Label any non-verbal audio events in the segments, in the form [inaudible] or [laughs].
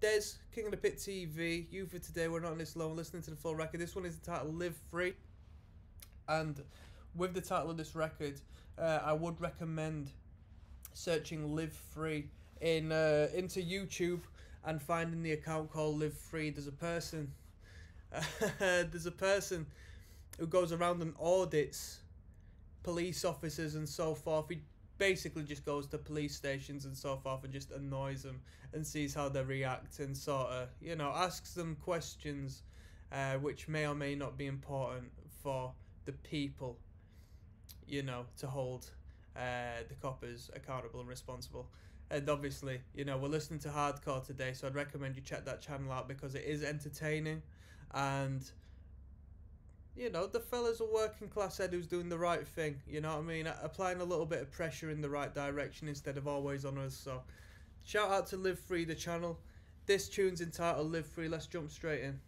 Dez, King of the Pit TV, Youth of Today. We're not in this alone. Listening to the full record. This one is entitled "Live Free," and with the title of this record, uh, I would recommend searching "Live Free" in uh, into YouTube and finding the account called "Live Free." There's a person, [laughs] there's a person who goes around and audits police officers and so forth. He basically just goes to police stations and so forth and just annoys them and sees how they react and sort of, you know, asks them questions uh, which may or may not be important for the people, you know, to hold uh, the coppers accountable and responsible. And obviously, you know, we're listening to hardcore today, so I'd recommend you check that channel out because it is entertaining and you know, the fella's a working class head who's doing the right thing. You know what I mean? Applying a little bit of pressure in the right direction instead of always on us. So, shout out to Live Free, the channel. This tune's entitled Live Free. Let's jump straight in.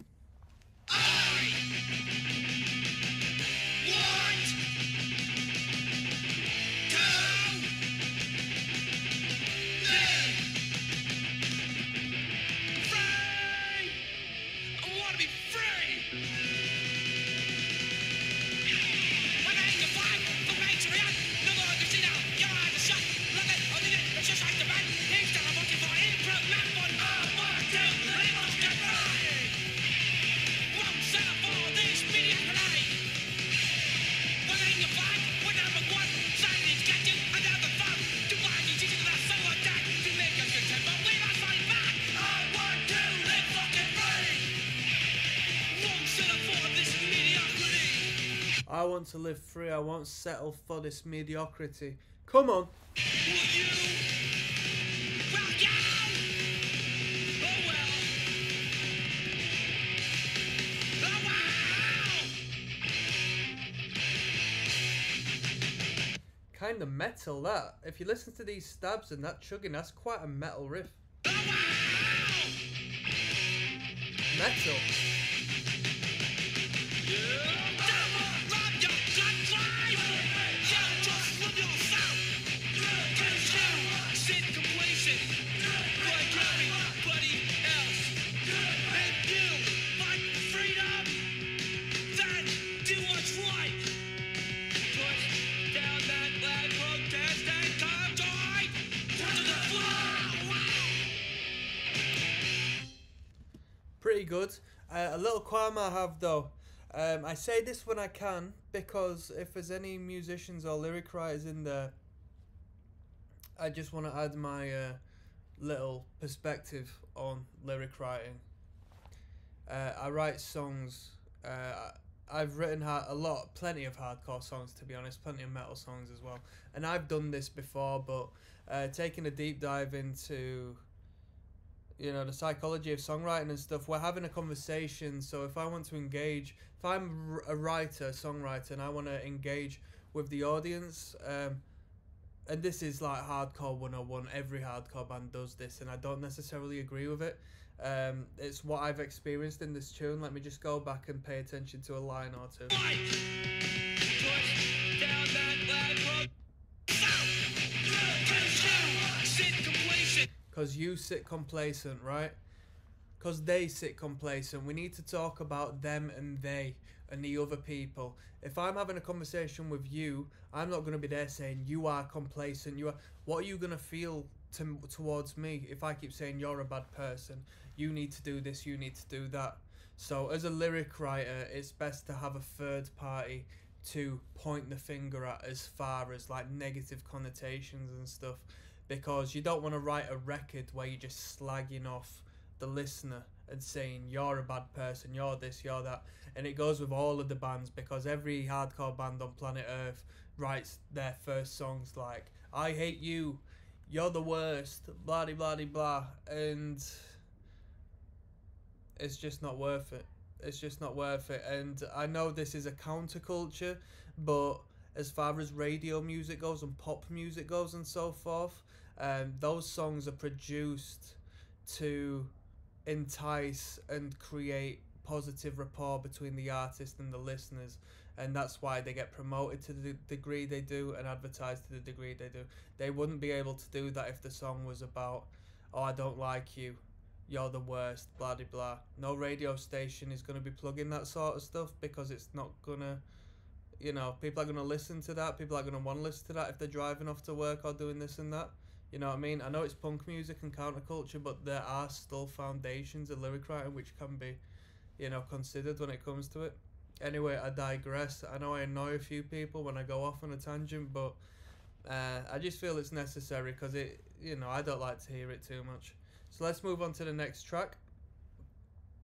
I want to live free. I won't settle for this mediocrity. Come on. Kind of metal that. If you listen to these stabs and that chugging, that's quite a metal riff. Metal. Pretty good. Uh, a little qualm I have though. Um, I say this when I can because if there's any musicians or lyric writers in there, I just want to add my uh, little perspective on lyric writing. Uh, I write songs. Uh, I've written a lot, plenty of hardcore songs to be honest, plenty of metal songs as well. And I've done this before, but uh, taking a deep dive into you know the psychology of songwriting and stuff we're having a conversation. So if i want to engage if i'm a writer songwriter and i want to engage with the audience um, and this is like hardcore 101 every hardcore band does this and i don't necessarily agree with it um, it's what i've experienced in this tune. Let me just go back and pay attention to a line or two because you sit complacent, right? Because they sit complacent. We need to talk about them and they and the other people. If I'm having a conversation with you, I'm not going to be there saying you are complacent. You are. What are you going to feel to, towards me if I keep saying you're a bad person? You need to do this. You need to do that. So as a lyric writer, it's best to have a third party to point the finger at as far as like negative connotations and stuff because you don't want to write a record where you're just slagging off the listener and saying you're a bad person, you're this, you're that. And it goes with all of the bands because every hardcore band on planet Earth writes their first songs like, I hate you, you're the worst, blah blah blah blah. And it's just not worth it. It's just not worth it. And I know this is a counterculture, but as far as radio music goes and pop music goes and so forth, um, those songs are produced to entice and create positive rapport between the artist and the listeners and that's why they get promoted to the degree they do and advertised to the degree they do they wouldn't be able to do that if the song was about oh i don't like you you're the worst, blah de blah. No radio station is going to be plugging that sort of stuff because it's not gonna, you know, people are going to listen to that. People are going to want to listen to that if they're driving off to work or doing this and that. You know what I mean? I know it's punk music and counterculture, but there are still foundations of lyric writing which can be, you know, considered when it comes to it. Anyway, I digress. I know I annoy a few people when I go off on a tangent, but uh, I just feel it's necessary because it, you know, I don't like to hear it too much. So let's move on to the next track.